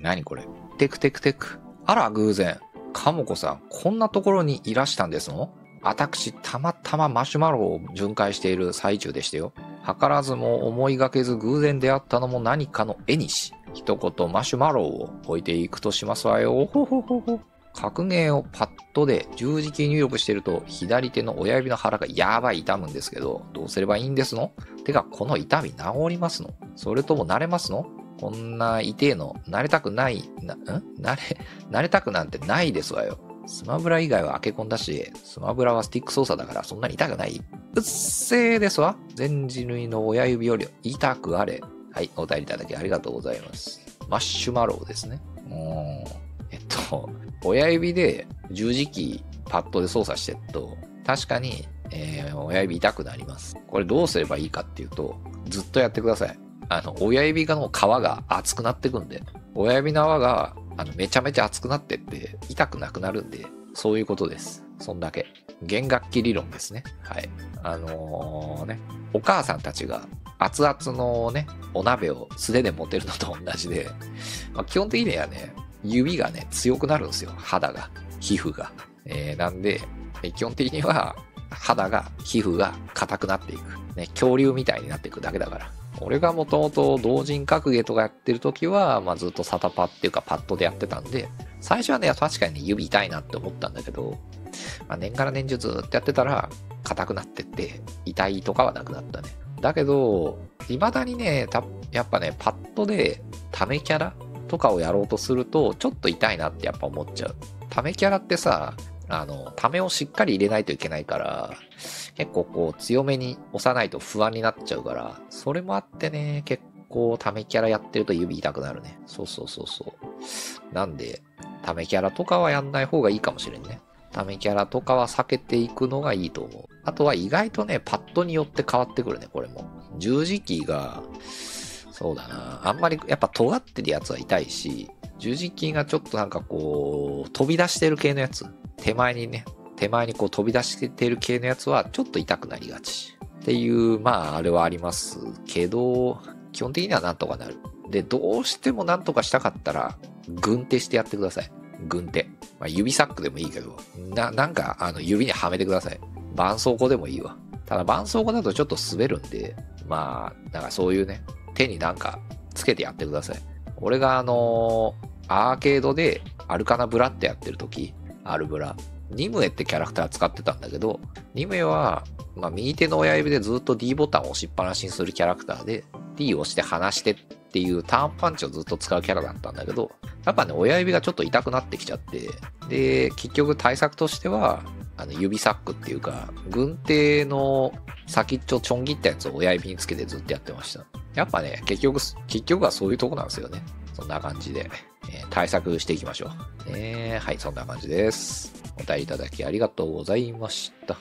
何これテクテクテク。あら、偶然。かもこさん、こんなところにいらしたんですの？私、たまたまマシュマロを巡回している最中でしたよ。図らずも思いがけず偶然出会ったのも何かの絵にし、一言マシュマロを置いていくとしますわよ。ほほほほ。格言をパッドで十字キー入力してると左手の親指の腹がやばい痛むんですけど、どうすればいいんですの？てか、この痛み治りますの？それとも慣れますの？こんな痛えの、慣れたくない、な、ん？慣れ、慣れたくなんてないですわよ。スマブラ以外はアケコンだし、スマブラはスティック操作だからそんなに痛くないうっせーですわ。全人類の親指より痛くあれ。はい、お便りいただきありがとうございます。マッシュマローですね。うん。えっと、親指で十字キーパッドで操作してると、確かに、えー、親指痛くなります。これどうすればいいかっていうと、ずっとやってください。あの、親指がの皮が熱くなってくんで、親指の泡があのめちゃめちゃ熱くなってって痛くなくなるんで、そういうことです。そんだけ。弦楽器理論ですね。はい。あのー、ね、お母さんたちが熱々のね、お鍋を素手で持てるのと同じで、まあ、基本的にはね、指がね、強くなるんですよ。肌が。皮膚が。えー、なんで、基本的には肌が、皮膚が硬くなっていく。ね、恐竜みたいになっていくだけだから。俺がもともと同人格ゲーとかやってる時は、まあ、ずっとサタパっていうかパッドでやってたんで、最初はね、確かに、ね、指痛いなって思ったんだけど、まあ、年から年中ずっとやってたら、硬くなってって、痛いとかはなくなったね。だけど、未だにね、やっぱね、パッドでためキャラとかをやろうとすると、ちょっと痛いなってやっぱ思っちゃう。ためキャラってさ、あの、ためをしっかり入れないといけないから、結構こう強めに押さないと不安になっちゃうから、それもあってね、結構ためキャラやってると指痛くなるね。そうそうそうそう。なんで、ためキャラとかはやんない方がいいかもしれんね。ためキャラとかは避けていくのがいいと思う。あとは意外とね、パッドによって変わってくるね、これも。十字キーが、そうだな。あんまりやっぱ尖ってるやつは痛いし、十字キーがちょっとなんかこう、飛び出してる系のやつ。手前にね、手前にこう飛び出してる系のやつはちょっと痛くなりがち。っていう、まあ、あれはありますけど、基本的にはなんとかなる。で、どうしてもなんとかしたかったら、軍手してやってください。軍手。まあ、指サックでもいいけど、な、なんか、あの、指にはめてください。絆創膏でもいいわ。ただ、絆創膏だとちょっと滑るんで、まあ、なんかそういうね、手になんかつけてやってください。俺があのー、アーケードでアルカナブラってやってる時、アルブラ。ニムエってキャラクター使ってたんだけど、ニムエは、まあ、右手の親指でずっと D ボタンを押しっぱなしにするキャラクターで、D を押して離してっていうターンパンチをずっと使うキャラだったんだけど、やっぱね、親指がちょっと痛くなってきちゃって、で、結局対策としては、あの指サックっていうか、軍手の先っちょちょん切ったやつを親指につけてずっとやってました。やっぱね、結局、結局はそういうとこなんですよね。そんな感じで、えー、対策していきましょう。えー、はい、そんな感じです。お便りいただきありがとうございました。